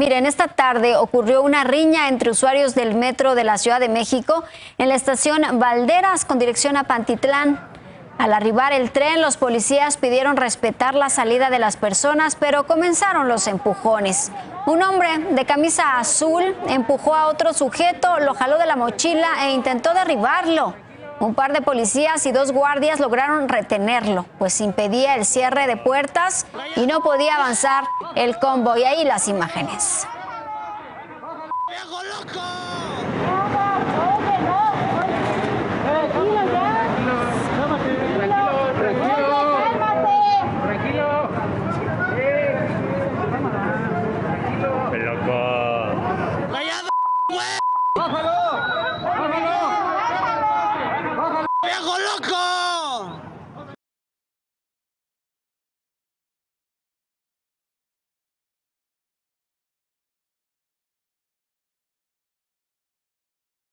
Miren, esta tarde ocurrió una riña entre usuarios del metro de la Ciudad de México en la estación Valderas con dirección a Pantitlán. Al arribar el tren, los policías pidieron respetar la salida de las personas, pero comenzaron los empujones. Un hombre de camisa azul empujó a otro sujeto, lo jaló de la mochila e intentó derribarlo. Un par de policías y dos guardias lograron retenerlo, pues impedía el cierre de puertas y no podía avanzar el convoy. Ahí las imágenes. God!